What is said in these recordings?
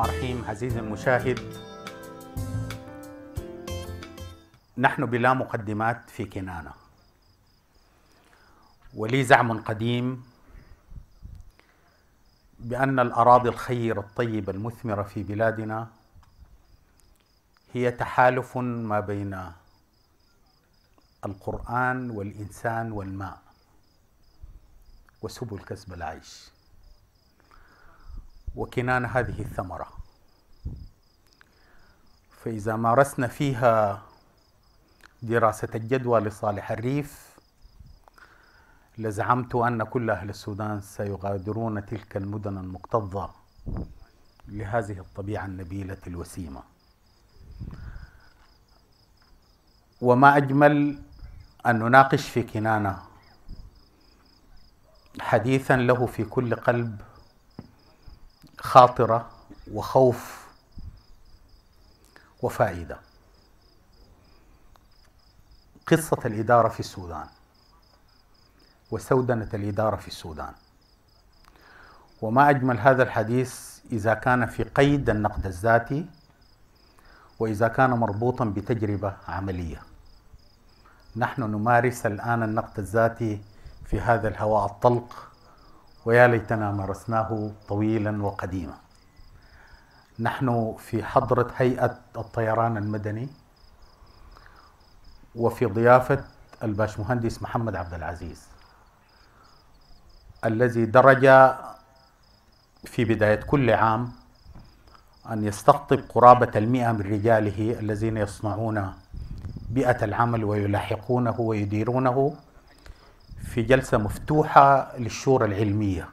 الرحيم عزيزي المشاهد. نحن بلا مقدمات في كنانة. ولي زعم قديم بأن الأراضي الخير الطيبة المثمرة في بلادنا هي تحالف ما بين القرآن والإنسان والماء وسبل كسب العيش. وكنانة هذه الثمرة. فإذا مارسنا فيها دراسة الجدوى لصالح الريف لزعمت أن كل أهل السودان سيغادرون تلك المدن المكتظة لهذه الطبيعة النبيلة الوسيمة. وما أجمل أن نناقش في كنانة حديثا له في كل قلب خاطرة وخوف وفائدة. قصة الإدارة في السودان وسودنة الإدارة في السودان. وما أجمل هذا الحديث إذا كان في قيد النقد الذاتي وإذا كان مربوطا بتجربة عملية. نحن نمارس الآن النقد الذاتي في هذا الهواء الطلق ويا ليتنا مارسناه طويلا وقديما. نحن في حضرة هيئة الطيران المدني وفي ضيافة الباشمهندس محمد عبد العزيز الذي درج في بداية كل عام أن يستقطب قرابة المئة من رجاله الذين يصنعون بيئة العمل ويلاحقونه ويديرونه. في جلسة مفتوحة للشورى العلمية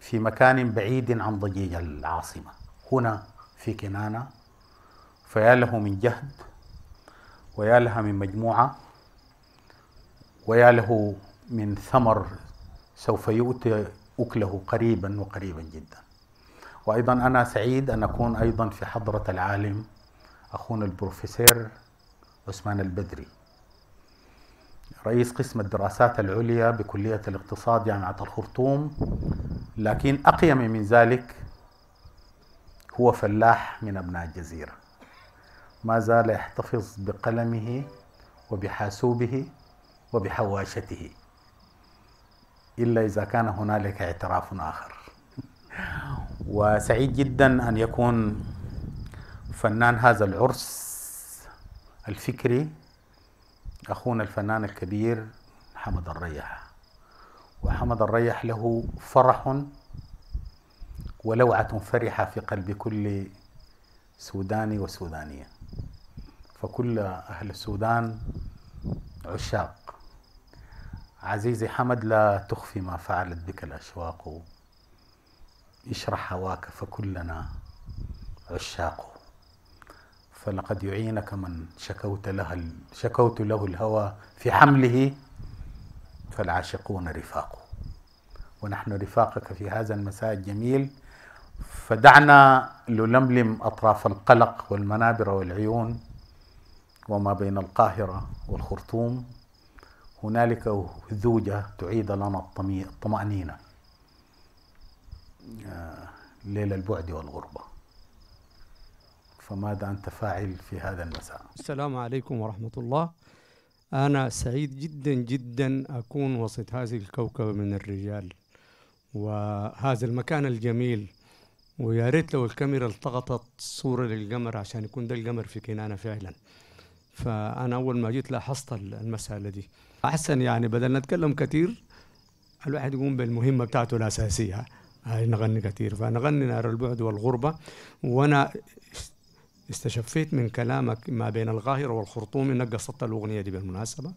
في مكان بعيد عن ضجيج العاصمة. هنا في كنانة فيا له من جهد ويا لها من مجموعة ويا له من ثمر سوف يؤتي أكله قريبا وقريبا جدا. وأيضا أنا سعيد أن أكون أيضا في حضرة العالم أخونا البروفيسور عثمان البدري. رئيس قسم الدراسات العليا بكلية الاقتصاد جامعة الخرطوم لكن أقيم من ذلك هو فلاح من أبناء الجزيرة. ما زال يحتفظ بقلمه وبحاسوبه وبحواشته إلا إذا كان هنالك اعتراف آخر. وسعيد جدا أن يكون فنان هذا العرس الفكري أخونا الفنان الكبير حمد الريح وحمد الريح له فرح ولوعة فرحة في قلب كل سوداني وسودانية. فكل أهل السودان عشاق. عزيزي حمد لا تخفي ما فعلت بك الأشواق. اشرح هواك فكلنا عشاق. فلقد يعينك من شكوت له شكوت له الهوى في حمله فالعاشقون رفاق. ونحن رفاقك في هذا المساء الجميل. فدعنا نلملم أطراف القلق والمنابر والعيون وما بين القاهرة والخرطوم. هنالك هذوجه تعيد لنا الطمأنينة. ليل البعد والغربة. فماذا أنت فاعل في هذا المساء؟ السلام عليكم ورحمة الله. أنا سعيد جدا جدا أكون وسط هذه الكوكبة من الرجال وهذا المكان الجميل. ويا ريت لو الكاميرا التقطت صورة للقمر عشان يكون ده القمر في كنانة فعلا. فأنا أول ما جيت لاحظت المسألة دي. أحسن يعني بدل نتكلم كثير الواحد يقوم بالمهمة بتاعته الأساسية. هاي نغني كثير فنغني نار البعد والغربة. وأنا استشفيت من كلامك ما بين القاهرة والخرطوم إنك قصدت الأغنية دي بالمناسبة.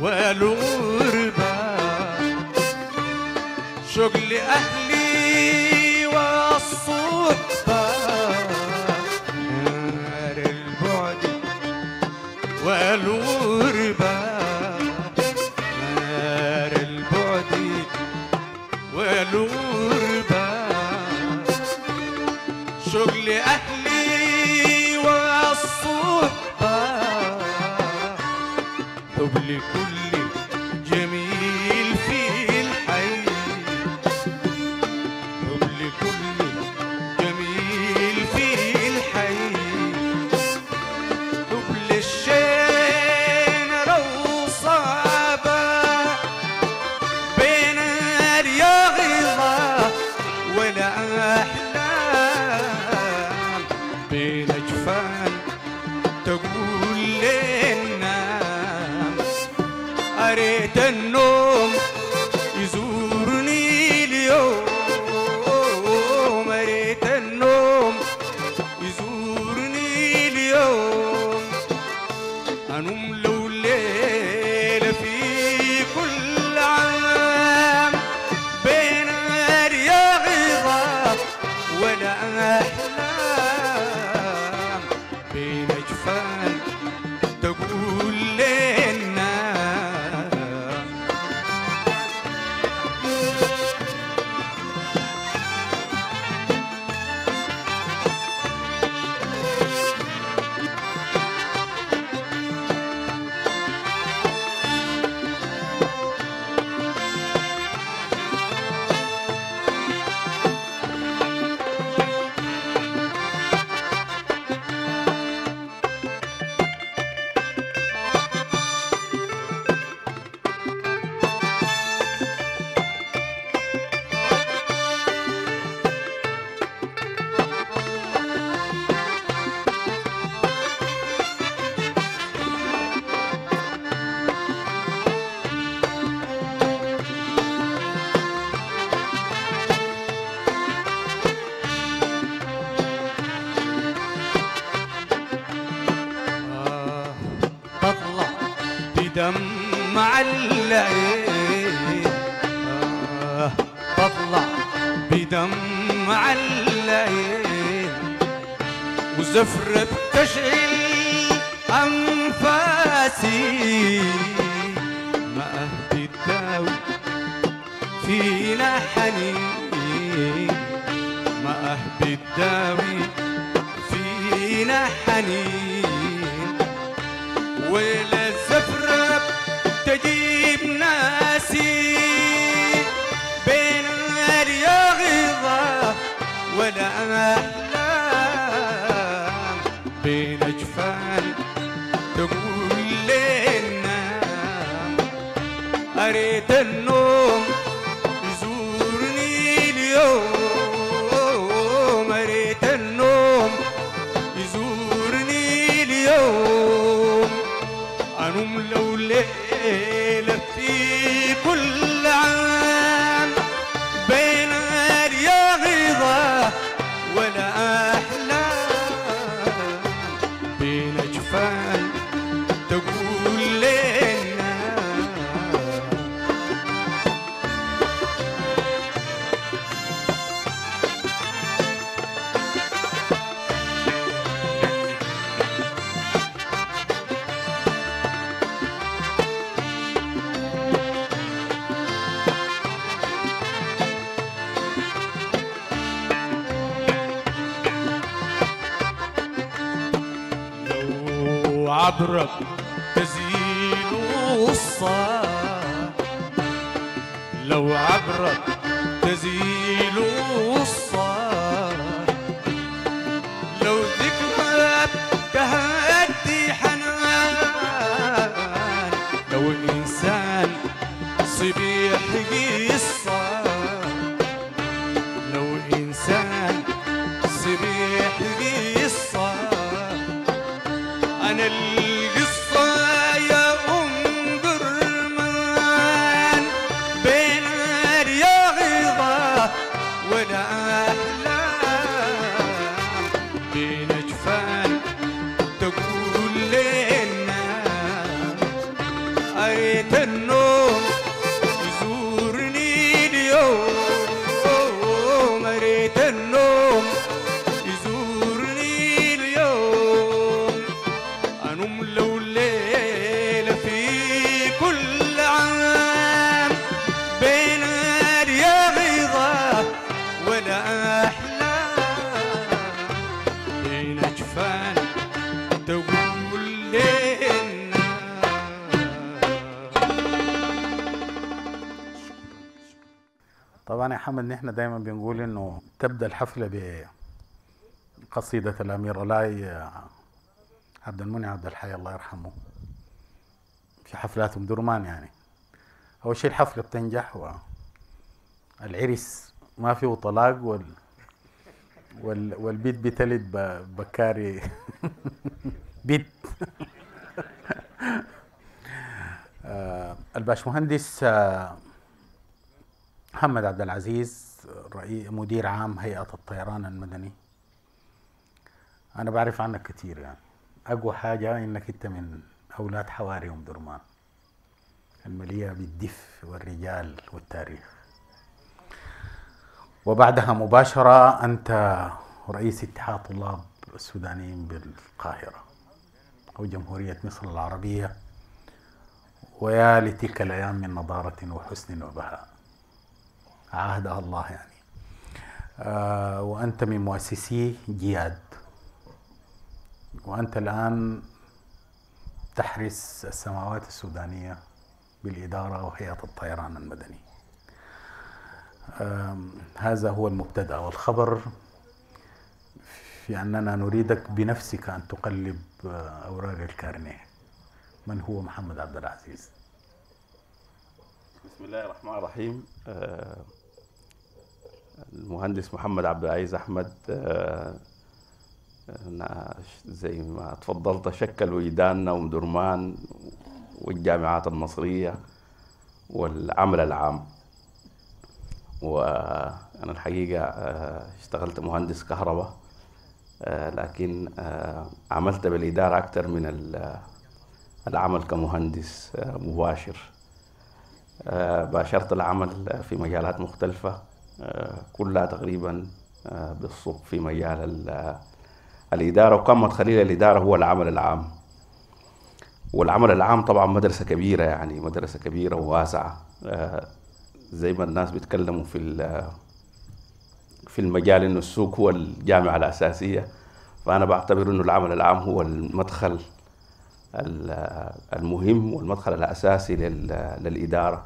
والغربة شغل أهلي والصوت بالداوي فينا حنين. ولا الزفرة تجيب ناسي بين اليغيظة ولا أحلام بين أجفان تقول لنا أريد وعبرك تزيد بنقول إنه تبدأ الحفلة بقصيدة الأمير الاي عبد المنعم عبد الحي الله يرحمه. في حفلات ام درمان يعني. أول شيء الحفلة بتنجح والعرس ما فيه طلاق وال وال والبيت بتلد بكاري بيت. آه، الباشمهندس آه، محمد عبد العزيز رئيس مدير عام هيئة الطيران المدني. أنا بعرف عنك كثير يعني. أقوى حاجة إنك أنت من أولاد حواري أم درمان. المليئة بالدف والرجال والتاريخ. وبعدها مباشرة أنت رئيس اتحاد طلاب السودانيين بالقاهرة أو جمهورية مصر العربية. ويا لتلك الأيام من نضارة وحسن وبهاء. عاهدها الله يعني. آه وأنت من مؤسسي جياد. وأنت الآن تحرس السماوات السودانية بالإدارة وهيئة الطيران المدني. آم، هذا هو المبتدأ. والخبر في أننا نريدك بنفسك أن تقلب آه، أوراق الكارنيه. من هو؟ محمد عبد العزيز. بسم الله الرحمن الرحيم. آه، المهندس محمد عبد العزيز أحمد آه، أنا زي ما تفضلت شكل وجداننا ومدرمان والجامعات المصرية والعمل العام. وأنا الحقيقة آه، اشتغلت مهندس كهرباء آه، لكن آه، عملت بالإدارة أكثر من ال- العمل كمهندس آه، مباشر. آه، باشرت العمل في مجالات مختلفة. آه، كلها تقريبا آه، بالصب في مجال ال- الإدارة. وكان مدخلي الإدارة هو العمل العام. والعمل العام طبعا مدرسة كبيرة يعني مدرسة كبيرة وواسعة. آه، زي ما الناس بيتكلموا في في المجال إنه السوق هو الجامعة الأساسية. فأنا بعتبر إنه العمل العام هو المدخل ال- المهم والمدخل الأساسي لل- للإدارة.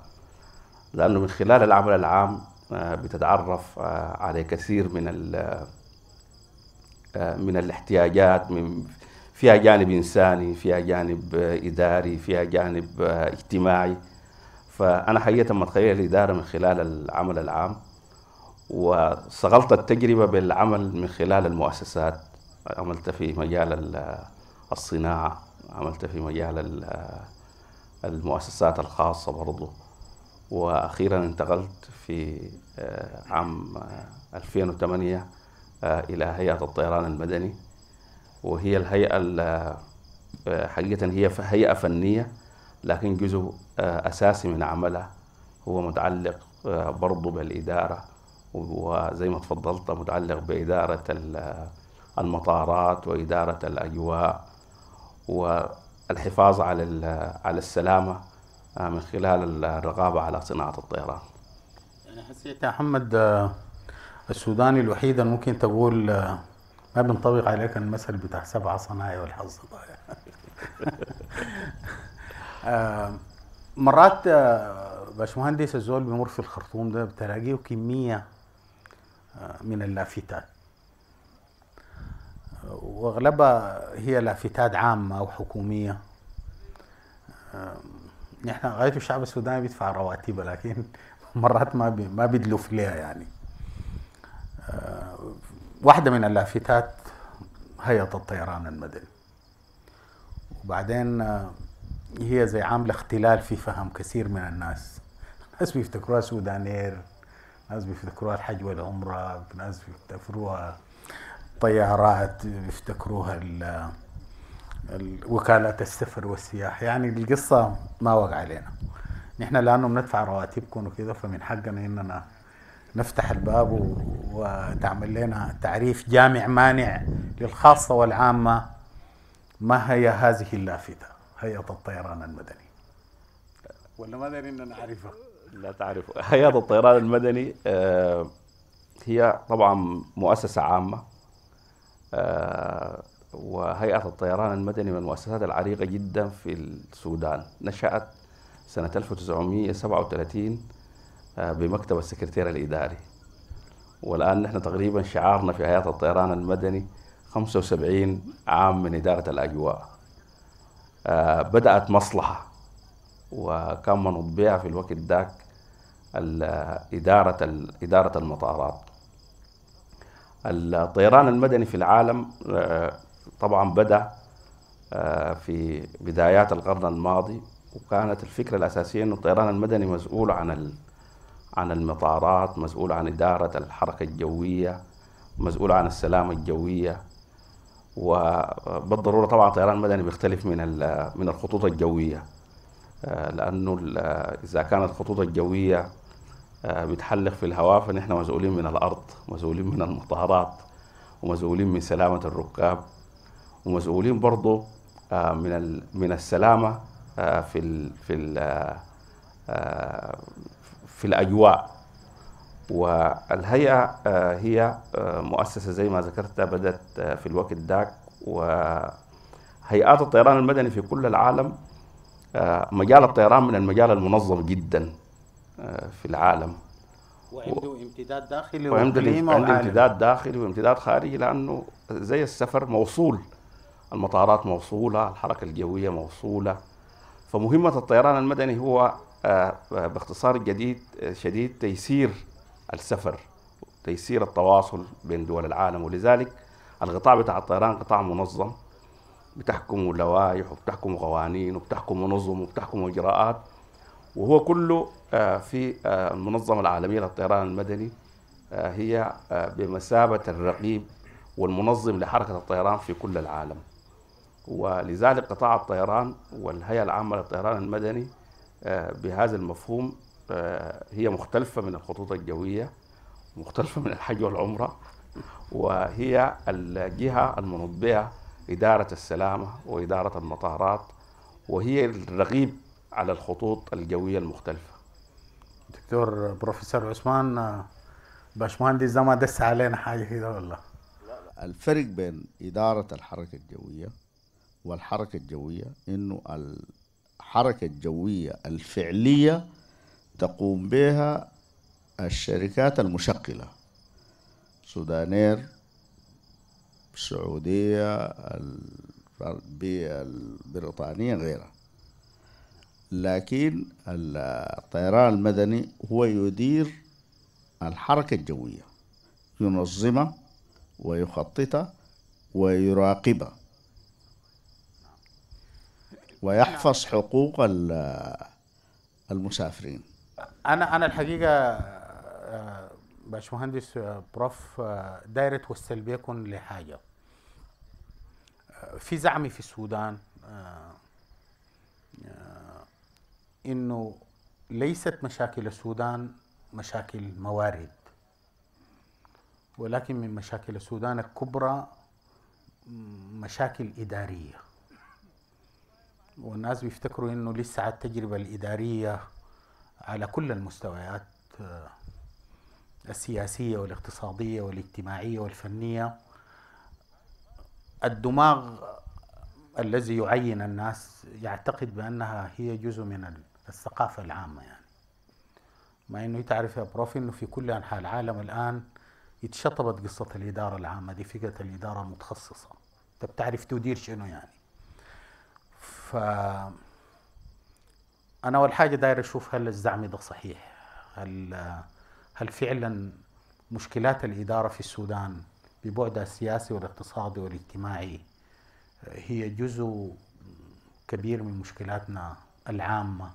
لأنه من خلال العمل العام آه، بتتعرف آه، على كثير من آه، من الاحتياجات من فيها جانب إنساني فيها جانب آه، إداري فيها جانب آه، اجتماعي. فأنا حقيقة مدخلية الإدارة من خلال العمل العام وصغلت التجربة بالعمل من خلال المؤسسات. عملت في مجال ال- الصناعة عملت في مجال ال- المؤسسات الخاصة برضو. وأخيرا انتقلت في آه، عام آه، 2008 آه، إلى هيئة الطيران المدني. وهي الهيئة ال- آه، حقيقة هي هيئة فنية لكن جزء آه، أساسي من عملها هو متعلق آه، برضو بالإدارة. وزي ما تفضلت متعلق بإدارة ال- المطارات وإدارة الأجواء والحفاظ على على السلامة. آه، من خلال الرقابة على صناعة الطيران. يعني حسيت يا محمد آه، السوداني الوحيد ممكن تقول آه، ما بنطبق عليك المثل بتاع سبع صنايع والحظ ضايع. آه، مرات آه، باشمهندس الزول بيمر في الخرطوم ده بتلاقيه كمية آه، من اللافتات. آه، وأغلبها هي لافتات عامة أو حكومية. آه، نحن غاية الشعب السوداني بيدفع رواتبها لكن مرات ما بي ما بيدلف لها يعني. آه، واحدة من اللافتات هيئة الطيران المدني. وبعدين آه، هي زي عاملة اختلال في فهم كثير من الناس. ناس بيفتكروها سودانير ناس بيفتكروها الحج والعمرة ناس بيفتكروها طيارات بيفتكروها ال- ال- وكالة السفر والسياحة يعني القصة ما وقع علينا. نحن لأنه بندفع رواتبكم وكذا فمن حقنا إننا نفتح الباب وتعمل لنا تعريف جامع مانع للخاصة والعامة ما هي هذه اللافتة هيئة الطيران المدني. ولا ما داري إننا نعرفها. لا تعرف. هيئة الطيران المدني آه، هي طبعا مؤسسة عامة. آه، وهيئة الطيران المدني من المؤسسات العريقة جدا في السودان. نشأت سنة 1937 آه، بمكتب السكرتير الإداري. والآن نحن تقريبا شعارنا في هيئة الطيران المدني 75 عام من إدارة الأجواء. آه، بدأت مصلحة وكان منوط بها في الوقت ذاك إدارة إدارة المطارات. الطيران المدني في العالم آه، طبعا بدأ آه، في بدايات القرن الماضي وكانت الفكرة الأساسية أن الطيران المدني مسؤول عن عن المطارات مسؤول عن إدارة الحركة الجوية مسؤول عن السلامة الجوية. وبالضرورة طبعا الطيران المدني بيختلف من من الخطوط الجوية آه، لأنه ال- إذا كانت الخطوط الجوية آه، بتحلق في الهواء فنحن مسؤولين من الأرض مسؤولين من المطارات ومسؤولين من سلامة الركاب. ومسؤولين برضو آه، من من السلامة آه، في ال في ال آه، في الأجواء. والهيئة آه، هي مؤسسة زي ما ذكرت بدأت آه، في الوقت ذاك وهيئات الطيران المدني في كل العالم مجال الطيران من المجال المنظم جدا في العالم. وعنده امتداد داخلي وعنده. امتداد داخلي وامتداد خارجي لأنه زي السفر موصول. المطارات موصولة الحركة الجوية موصولة. فمهمة الطيران المدني هو آه، آه، باختصار جديد آه، شديد تيسير السفر تيسير التواصل بين دول العالم. ولذلك القطاع بتاع الطيران قطاع منظم بتحكمه لوائح وبتحكمه قوانين وبتحكمه نظم وبتحكمه إجراءات. وهو كله في المنظمة العالمية للطيران المدني هي بمثابة الرقيب والمنظم لحركة الطيران في كل العالم. ولذلك قطاع الطيران والهيئة العامة للطيران المدني آه، بهذا المفهوم آه، هي مختلفة من الخطوط الجوية مختلفة من الحج والعمرة وهي الجهة المنوط بها إدارة السلامة وإدارة المطارات وهي الرقيب على الخطوط الجوية المختلفة. دكتور بروفيسور عثمان آه، باشمهندس ده ما دس علينا حاجة كده ولا الفرق بين إدارة الحركة الجوية والحركة الجوية إنه الحركة الجوية الفعلية تقوم بها الشركات المشقلة سودانير السعودية البريطانية غيرها. لكن الطيران المدني هو يدير الحركة الجوية ينظمها ويخططها ويراقبها. ويحفظ حقوق ال- المسافرين. أنا أنا الحقيقة آه، باشمهندس آه، بروف آه، داير توصل بيكم لحاجة. في زعمي في السودان إنه ليست مشاكل السودان مشاكل موارد. ولكن من مشاكل السودان الكبرى مشاكل إدارية. والناس بيفتكروا إنه لسه التجربة الإدارية على كل المستويات آه، السياسية والاقتصادية والاجتماعية والفنية. الدماغ الذي يعين الناس يعتقد بأنها هي جزء من ال- الثقافة العامة يعني. مع إنه تعرف يا بروف إنه في كل أنحاء العالم الآن اتشطبت قصة الإدارة العامة دي فكرة الإدارة المتخصصة. انت بتعرف تدير شنو يعني؟ ف أنا أول حاجة داير أشوف هل الزعم ده صحيح؟ هل هل فعلا مشكلات الإدارة في السودان ببعدها السياسي والاقتصادي والاجتماعي هي جزء كبير من مشكلاتنا العامة؟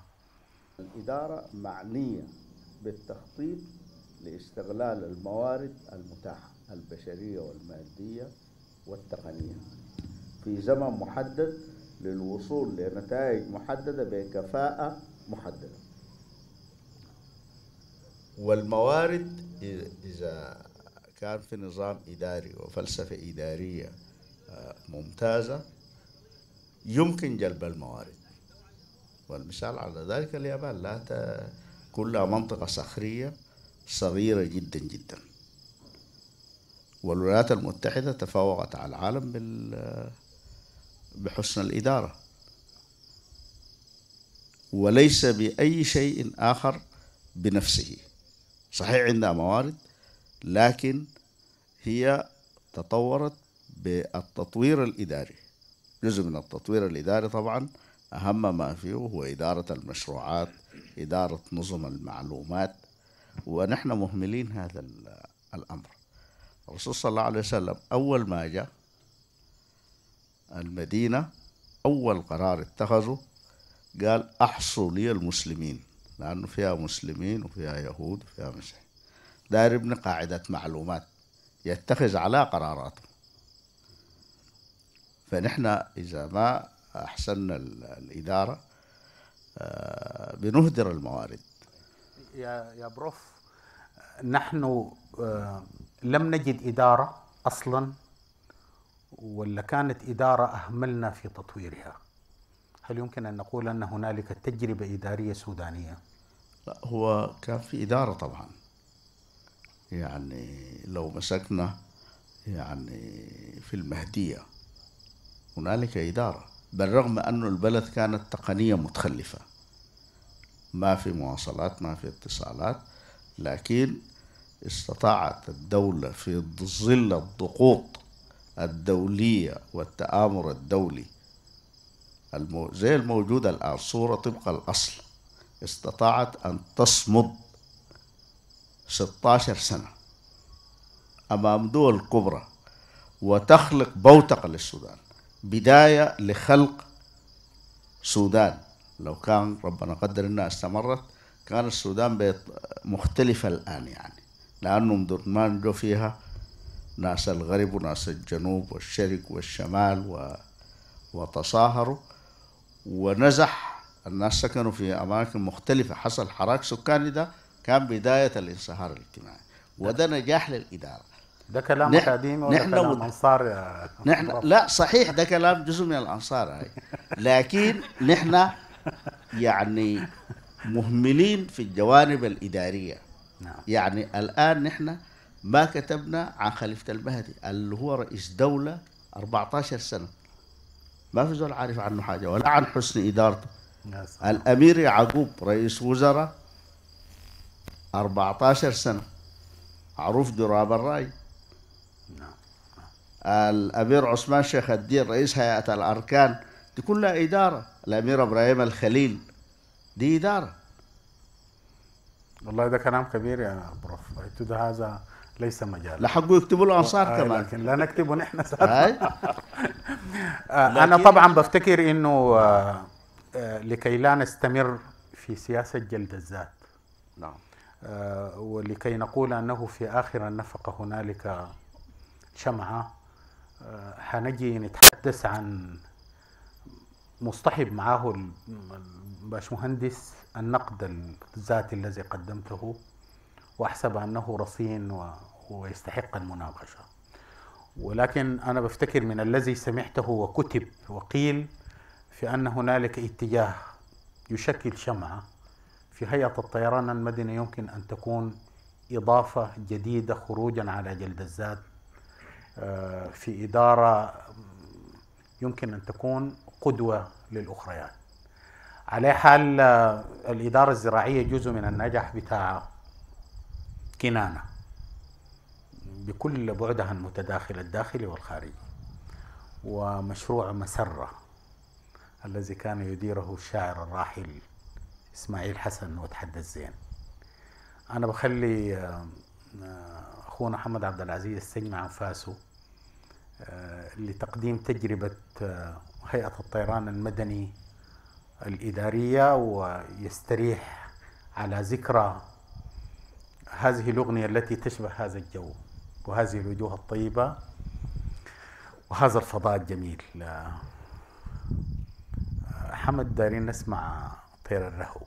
الإدارة معنية بالتخطيط لاستغلال الموارد المتاحة البشرية والمادية والتقنية. في زمن محدد للوصول لنتائج محددة بكفاءة محددة. والموارد إذا كان في نظام إداري وفلسفة إدارية آه، ممتازة يمكن جلب الموارد. والمثال على ذلك اليابان لا ت... كلها منطقة صخرية صغيرة جدا جدا. والولايات المتحدة تفوقت على العالم بال... بحسن الإدارة. وليس بأي شيء آخر بنفسه. صحيح عندها موارد لكن هي تطورت بالتطوير الإداري. جزء من التطوير الإداري طبعا أهم ما فيه هو إدارة المشروعات إدارة نظم المعلومات ونحن مهملين هذا ال- الأمر. الرسول صلى الله عليه وسلم أول ما جاء المدينة أول قرار اتخذه قال أحصوا لي المسلمين لأنه فيها مسلمين وفيها يهود وفيها مسيحيين داير يبني قاعدة معلومات يتخذ على قراراته. فنحن إذا ما أحسننا ال- الإدارة آه، بنهدر الموارد. يا يا بروف نحن آه، لم نجد إدارة أصلا ولا كانت إدارة أهملنا في تطويرها؟ هل يمكن أن نقول أن هنالك تجربة إدارية سودانية؟ لا هو كان في إدارة طبعا. يعني لو مسكنا يعني في المهدية هنالك إدارة بالرغم أن البلد كانت تقنية متخلفة. ما في مواصلات ما في اتصالات لكن استطاعت الدولة في ظل الضغوط الدولية والتآمر الدولي. زي الموجودة الآن صورة طبق الأصل. استطاعت أن تصمد 16 سنة أمام دول كبرى وتخلق بوتقة للسودان. بداية لخلق سودان. لو كان ربنا قدر إنها استمرت كان السودان مختلفة الآن يعني. لأنه مدرمان جو فيها ناس الغرب وناس الجنوب والشرق والشمال و... وتصاهروا. ونزح الناس سكنوا في أماكن مختلفة. حصل حراك سكاني ده كان بداية الانصهار الاجتماعي. وده نجاح للإدارة. ده كلام نح- أكاديمي ولا نحن كلام أنصار؟ يا نحن؟ لا صحيح ده كلام جزء من الأنصار هاي. لكن نحن يعني مهملين في الجوانب الإدارية. نعم. يعني الآن نحن ما كتبنا عن خليفة المهدي اللي هو رئيس دولة 14 سنة. ما في زول عارف عنه حاجة ولا عن حسن سلام. الأمير يعقوب رئيس وزراء 14 سنة. معروف دراب الرأي. نعم. الأمير عثمان شيخ الدين رئيس هيئة الأركان. دي كلها إدارة. الأمير إبراهيم الخليل دي إدارة. والله ده كلام كبير يا بروف ده هذا ليس مجال لحقوا يكتبوا له انصار آه، كمان. لكن لا نكتبه نحن آه، أنا لكن- طبعا بفتكر إنه آه، آه، لكي لا نستمر في سياسة جلد الذات. نعم. آه، ولكي نقول أنه في آخر النفقة هنالك شمعة. آه، حنجي نتحدث عن مصطحب معه ال- الباشمهندس النقد الذاتي الذي قدمته. وأحسب أنه رصين و- ويستحق المناقشة. ولكن أنا بفتكر من الذي سمعته وكتب وقيل في أن هنالك اتجاه يشكل شمعة في هيئة الطيران المدني يمكن أن تكون إضافة جديدة خروجا على جلد الذات آه، في إدارة يمكن أن تكون قدوة للأخريات. على حال آه، الإدارة الزراعية جزء من النجاح بتاع كنانة. بكل بعدها المتداخل الداخلي والخارجي ومشروع مسرة الذي كان يديره الشاعر الراحل إسماعيل حسن وتحدى الزين. أنا بخلي آه، أخونا محمد عبد العزيز يستجمع أنفاسه آه، لتقديم تجربة آه، هيئة الطيران المدني الإدارية ويستريح على ذكرى هذه الأغنية التي تشبه هذا الجو. وهذه الوجوه الطيبة. وهذا الفضاء الجميل. آه، حمد دارين نسمع طير الرهو.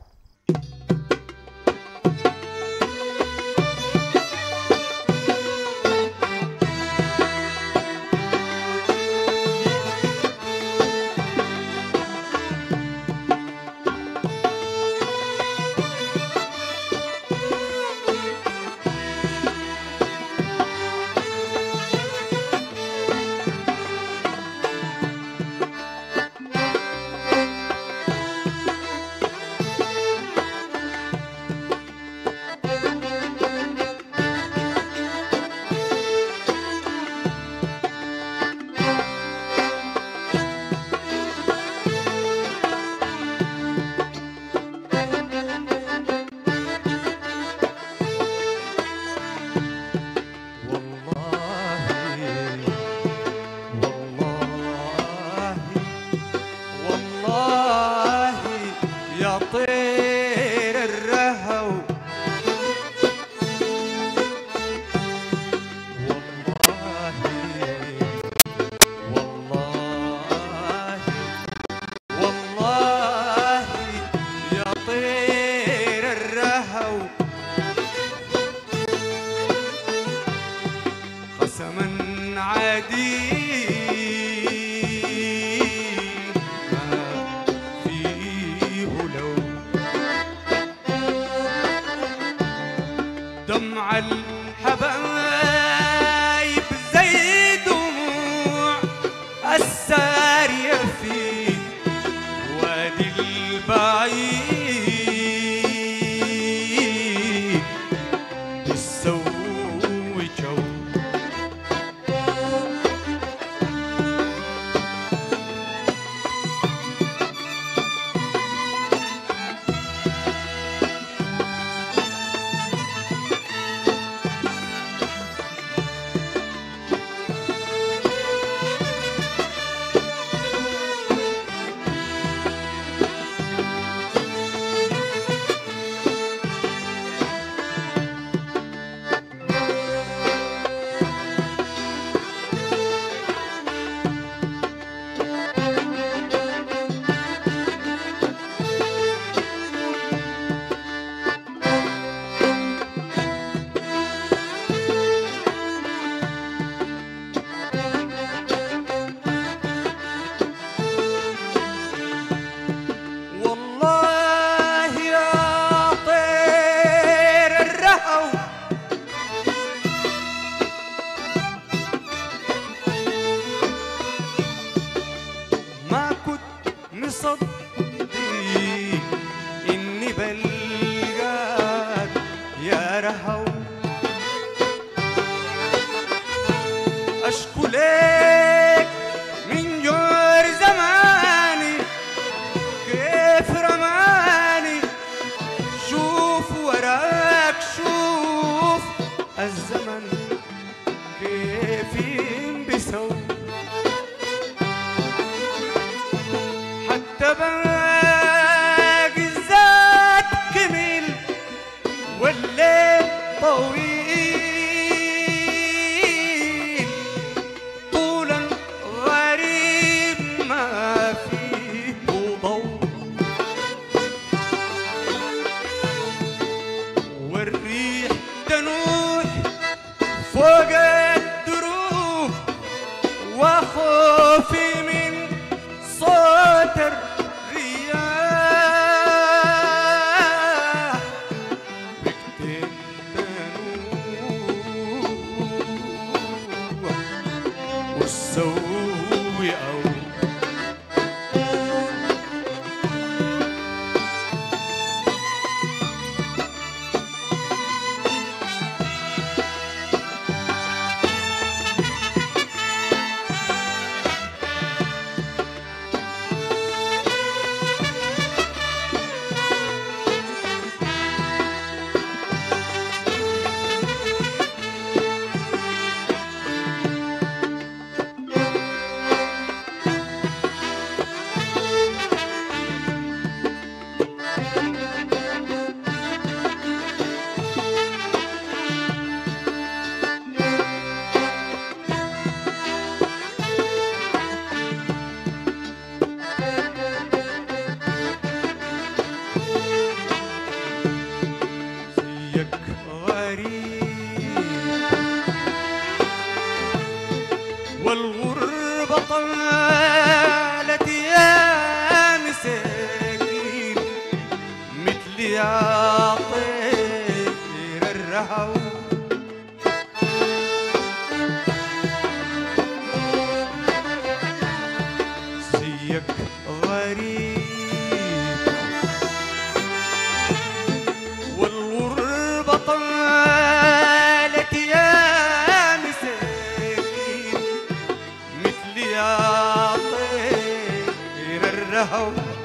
طير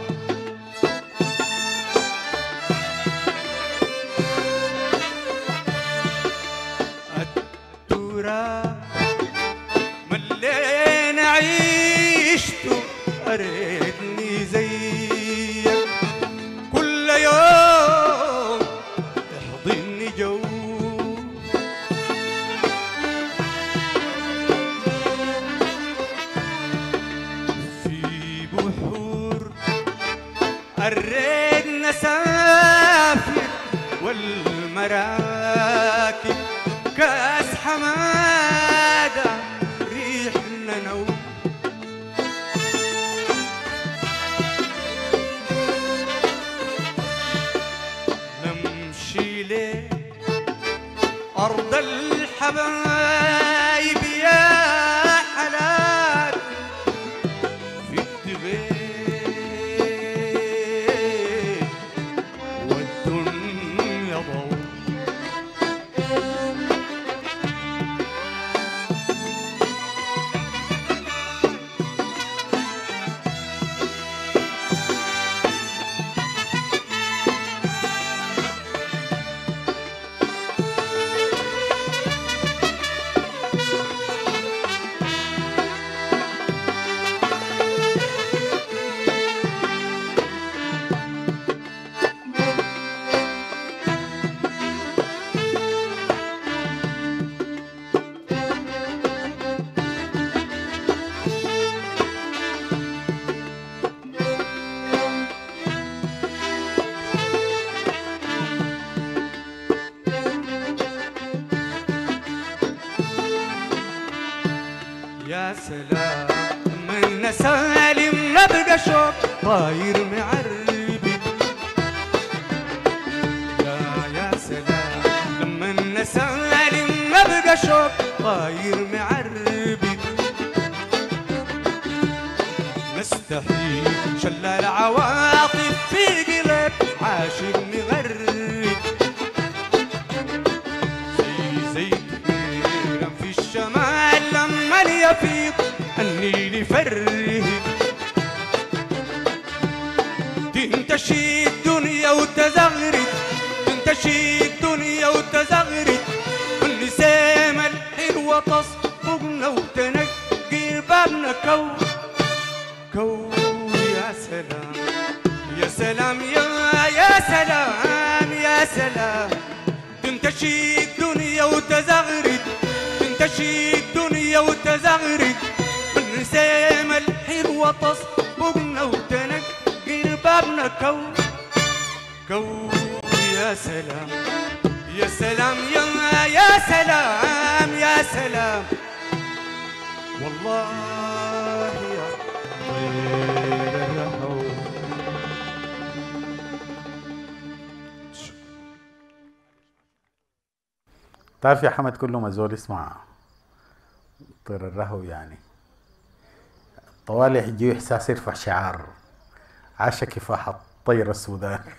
பயிர் تنتشي الدنيا وتزغرد تنتشي الدنيا وتزغرد. من نسام الحلوة تصبغنا وتنقي بابنا كو كو يا سلام يا سلام يا يا سلام يا سلام. والله يا الرهو تعرف يا حمد كل ما زول يسمع طير الرهو يعني. طوالي يجيه إحساس يرفع شعار. عاش كفاح الطير السوداني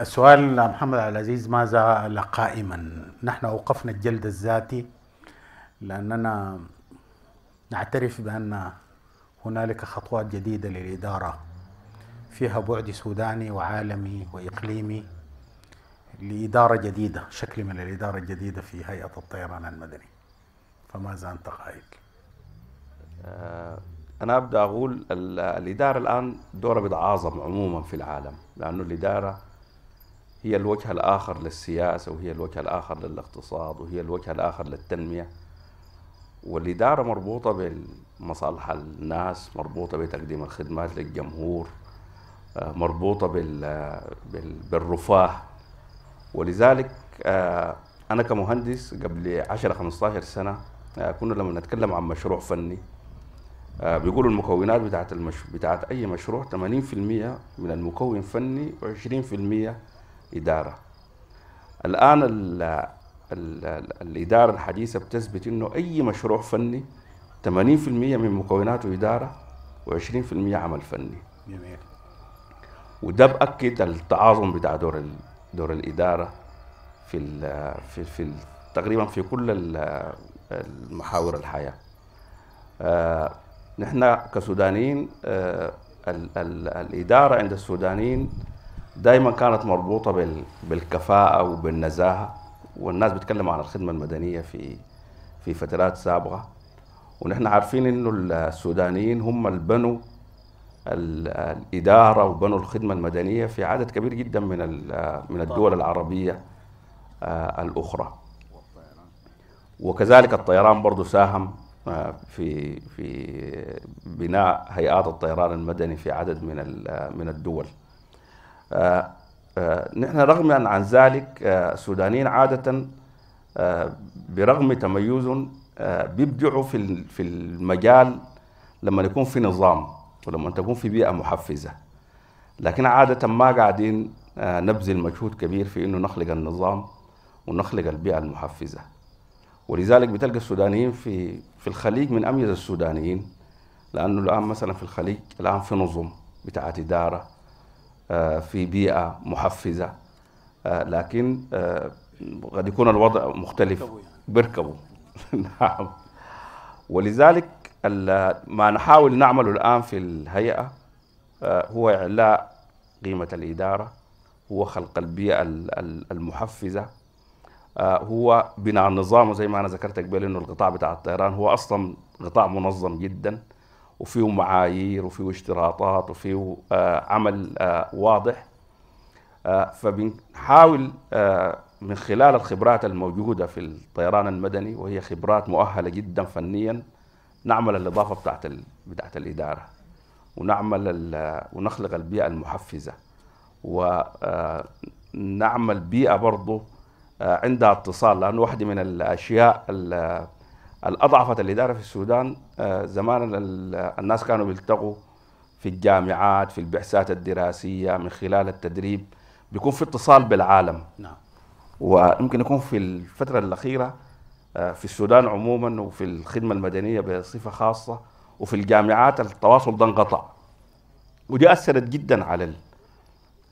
السؤال محمد عبد العزيز ما زال قائما؟ نحن أوقفنا الجلد الذاتي لأننا نعترف بأن هنالك خطوات جديدة للإدارة. فيها بعد سوداني وعالمي وإقليمي. لإدارة جديدة شكل من الإدارة الجديدة في هيئة الطيران المدني. فماذا أنت قائل؟ أنا أبدأ أقول ال- الإدارة الآن دورها بيتعاظم عموما في العالم لأنه الإدارة هي الوجه الآخر للسياسة وهي الوجه الآخر للاقتصاد وهي الوجه الآخر للتنمية. والإدارة مربوطة بمصالح الناس مربوطة بتقديم الخدمات للجمهور آه، مربوطة بال- بال- بالرفاه. ولذلك آه، أنا كمهندس قبل 10 15 سنة آه، كنا لما نتكلم عن مشروع فني آه، بيقولوا المكونات بتاعت المش... بتاعت أي مشروع 80% من المكون فني و20% إدارة الآن ال... ال... ال... الإدارة الحديثة بتثبت إنه أي مشروع فني 80% من مكوناته إدارة و20% عمل فني جميل وده بأكد التعاظم بتاع دور. دور الإدارة في ال... في في. تقريبا في كل ال- المحاور الحياة آه، نحن كسودانيين آه، ال... ال... الإدارة عند السودانيين دائما كانت مربوطة بال... بالكفاءة وبالنزاهة والناس بتتكلم عن الخدمة المدنية في في فترات سابقة ونحن عارفين إنه السودانيين هم اللي بنوا ال- الإدارة وبنوا الخدمة المدنية في عدد كبير جدا من من الدول العربية آه، الأخرى. وكذلك الطيران برضو ساهم آه، في في بناء هيئات الطيران المدني في عدد من ال- من الدول. آه، آه، نحن رغم عن ذلك آه، السودانيين عادة آه، برغم تميزهم آه، بيبدعوا في في المجال لما يكون في نظام. ولما تكون في بيئة محفزة. لكن عادة ما قاعدين آه، نبذل مجهود كبير في إنه نخلق النظام ونخلق البيئة المحفزة. ولذلك بتلقى السودانيين في في الخليج من أميز السودانيين لأنه الآن مثلا في الخليج الآن في نظم بتاعت إدارة آه، في بيئة محفزة. آه، لكن قد يكون الوضع مختلف. بيركبوا. نعم. ولذلك ما نحاول نعمله الآن في الهيئة آه، هو إعلاء قيمة الإدارة هو خلق البيئة ال- ال- المحفزة آه، هو بناء النظام وزي ما أنا ذكرت قبل إنه القطاع بتاع الطيران هو أصلا قطاع منظم جدا وفيه معايير وفيه اشتراطات وفيه آه، عمل واضح فبنحاول من خلال الخبرات الموجودة في الطيران المدني وهي خبرات مؤهلة جدا فنيا نعمل الإضافة بتاعت ال- بتاعت الإدارة ونعمل ال- ونخلق البيئة المحفزة ونعمل بيئة برضه آه، عندها اتصال لأنه واحدة من الأشياء ال- الاضعفت الإدارة في السودان آه، زمان ال- الناس كانوا بيلتقوا في الجامعات في البعثات الدراسية من خلال التدريب بيكون في اتصال بالعالم. نعم. ويمكن يكون في الفترة الأخيرة آه، في السودان عموما وفي الخدمة المدنية بصفة خاصة وفي الجامعات التواصل ده انقطع ودي أثرت جدا على ال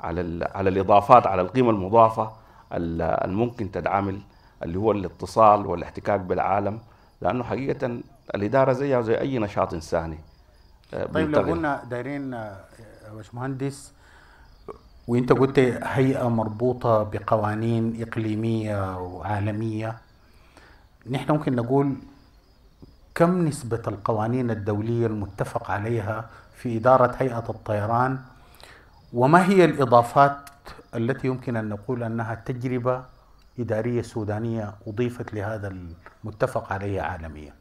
على ال على الإضافات على القيمة المضافة ال- الممكن تدعمل اللي هو الاتصال والاحتكاك بالعالم لأنه حقيقة الإدارة زيها زي أي نشاط إنساني آه، طيب لو. قلنا دايرين آه، يا باشمهندس وإنت قلت هيئة مربوطة بقوانين إقليمية وعالمية نحن ممكن نقول كم نسبة القوانين الدولية المتفق عليها في إدارة هيئة الطيران؟ وما هي الإضافات التي يمكن أن نقول أنها تجربة إدارية سودانية أضيفت لهذا المتفق عليه عالميا؟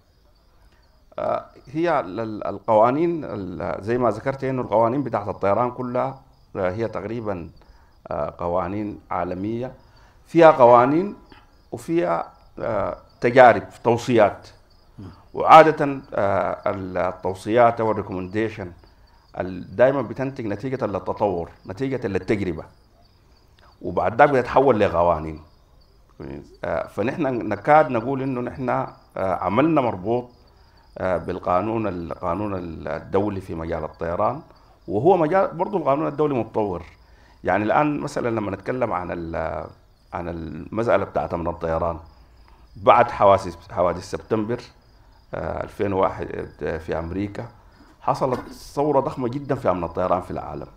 آه، هي ال- ال- القوانين ال- زي ما ذكرت إنه القوانين بتاعت الطيران كلها آه، هي تقريبا آه، قوانين عالمية. فيها قوانين وفيها تجارب توصيات. وعادة آه، التوصيات أو الريكومنديشن دائما بتنتج نتيجة للتطور نتيجة للتجربة. وبعد ذلك بتتحول لقوانين. آه، فنحن نكاد نقول إنه نحن آه، عملنا مربوط بالقانون القانون الدولي في مجال الطيران. وهو مجال برضه القانون الدولي متطور. يعني الآن مثلا لما نتكلم عن عن المسألة بتاعت امن الطيران. بعد حوادث حوادث سبتمبر آه، 2001 في أمريكا حصلت ثورة ضخمة جدا في أمن الطيران في العالم.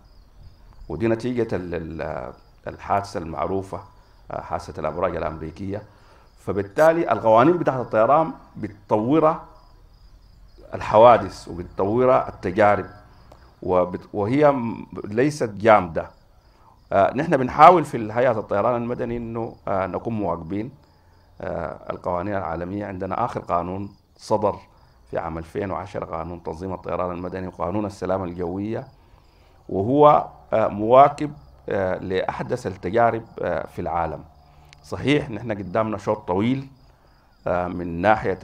ودي نتيجة ال- ال- الحادثة المعروفة آه، حادثة الأبراج الأمريكية. فبالتالي القوانين بتاعت الطيران بتطورها الحوادث وبتطورها التجارب. وهي ليست جامدة. آه، نحن بنحاول في هيئه الطيران المدني إنه آه، نكون مواكبين. آه، القوانين العالمية عندنا. آخر قانون صدر في عام 2010 قانون تنظيم الطيران المدني وقانون السلامة الجوية وهو آه، مواكب آه، لأحدث التجارب آه، في العالم. صحيح نحن قدامنا شوط طويل آه، من ناحية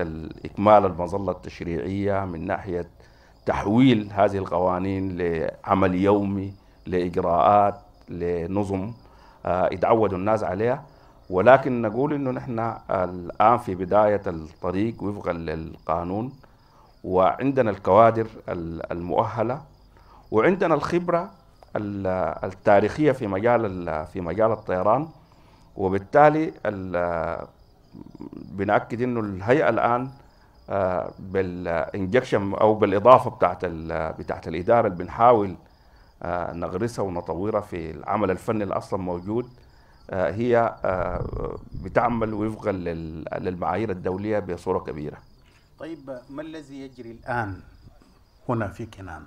اكمال المظلة التشريعية من ناحية تحويل هذه القوانين لعمل يومي لإجراءات لنظم آه، يتعودوا الناس عليها. ولكن نقول إنه نحن الآن في بداية الطريق وفقا للقانون وعندنا الكوادر ال- المؤهلة وعندنا الخبرة ال- التاريخية في مجال ال- في مجال الطيران وبالتالي ال- بنأكد إنه الهيئة الآن آه، بالإنجكشن أو بالإضافة بتاعت بتاعت الإدارة اللي بنحاول آه، نغرسها ونطورها في العمل الفني اللي أصلا موجود. هي آه، بتعمل وفقا لل- للمعايير الدولية بصورة كبيرة. طيب ما الذي يجري الآن هنا في كنانة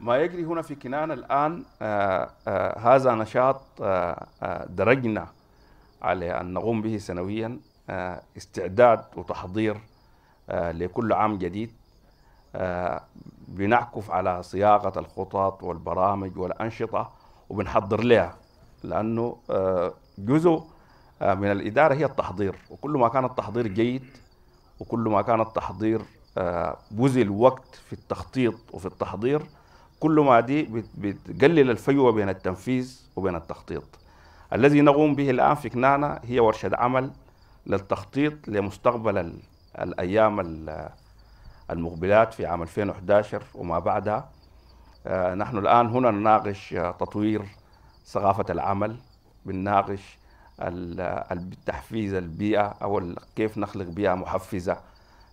ما يجري هنا في كنانة الآن آه آه هذا نشاط آه آه درجنا على أن نقوم به سنويا آه استعداد وتحضير آه لكل عام جديد آه بنعكف على صياغة الخطط والبرامج والأنشطة وبنحضر لها لأنه آه جزء آه من الإدارة هي التحضير. وكل ما كان التحضير جيد وكل ما كان التحضير آه بذل وقت في التخطيط وفي التحضير كل ما دي بت- بتقلل الفجوه بين التنفيذ وبين التخطيط. الذي نقوم به الآن في كنانه هي ورشة عمل للتخطيط لمستقبل ال- الأيام ال- المقبلات في عام 2011 وما بعدها. نحن الآن هنا نناقش تطوير ثقافة العمل بنناقش ال- ال- تحفيز البيئة أو كيف نخلق بيئة محفزة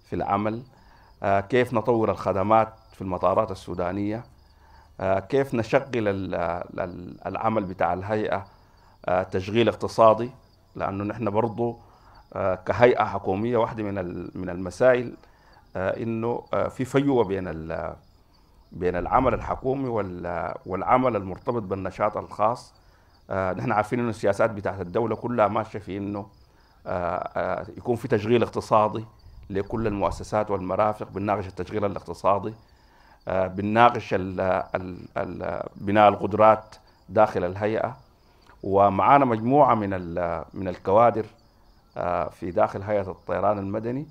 في العمل آه، كيف نطور الخدمات في المطارات السودانية آه، كيف نشغل ال- ال- العمل بتاع الهيئة آه، تشغيل اقتصادي لأنه نحن برضو آه، كهيئة حكومية واحدة من ال- من المسائل إنه في فجوه بين بين العمل الحكومي وال- والعمل المرتبط بالنشاط الخاص. آه، نحن عارفين إنه السياسات بتاعت الدولة كلها ماشية في إنه آه، آه، يكون في تشغيل اقتصادي لكل المؤسسات والمرافق بنناقش التشغيل الاقتصادي بنناقش بناء القدرات داخل الهيئة. ومعانا مجموعة من من الكوادر في داخل هيئة الطيران المدني.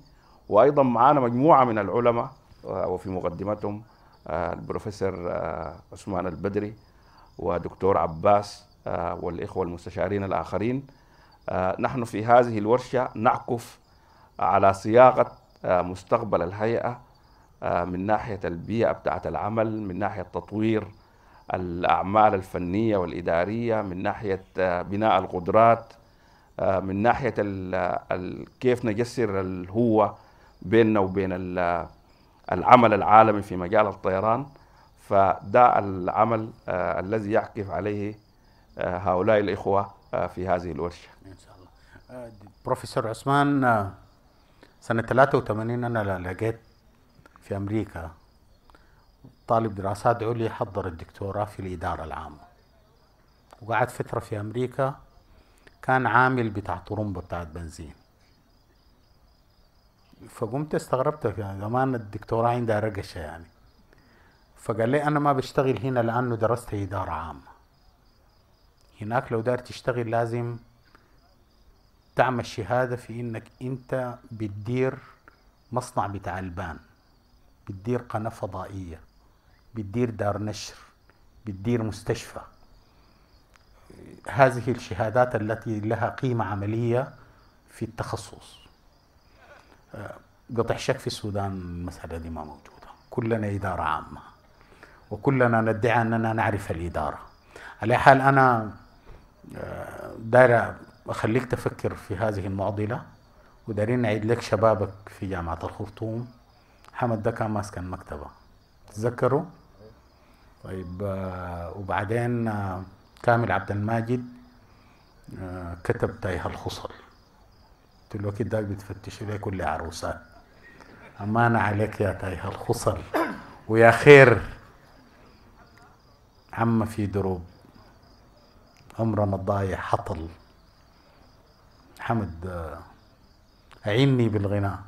وأيضا معانا مجموعة من العلماء وفي مقدمتهم البروفيسور آه، عثمان البدري ودكتور عباس آه، والإخوة المستشارين الآخرين. آه، نحن في هذه الورشة نعكف على صياغة آه، مستقبل الهيئة آه، من ناحية البيئة بتاعة العمل من ناحية تطوير الأعمال الفنية والإدارية من ناحية آه، بناء القدرات آه، من ال كيف نجسر الهوة بيننا وبين العمل العالمي في مجال الطيران فده العمل آه، الذي يعكف عليه آه، هؤلاء الإخوة آه، في هذه الورشة. إن شاء الله. بروفيسور عثمان سنة 83 أنا لقيت في أمريكا طالب دراسات عليا حضر الدكتوراه في الإدارة العامة. وقعد فترة في أمريكا كان عامل بتاع طرمبة بتاعت بنزين. فقمت استغربت يا زمان الدكتوراه عندها رقشة يعني. فقال لي أنا ما بشتغل هنا لأنه درست إدارة عامة. هناك لو دار تشتغل لازم تعمل شهادة في إنك أنت بتدير مصنع بتاع البان. بتدير قناة فضائية. بتدير دار نشر. بتدير مستشفى. هذه الشهادات التي لها قيمة عملية في التخصص. قطع شك في السودان المسألة دي ما موجودة. كلنا إدارة عامة وكلنا ندعي أننا نعرف الإدارة. على حال أنا آه، داير أخليك تفكر في هذه المعضلة ودايرين نعيد لك شبابك في جامعة الخرطوم. حمد ده كان ماسك المكتبة. تتذكروا؟ طيب آه، وبعدين آه، كامل عبد الماجد كتب تايه الخصل. قلت له كده بتفتش لي كل عروسات أمانة عليك يا تايه الخصل. ويا خير عم في دروب. عمرنا الضايع حطل. حمد آه، أعيني بالغناء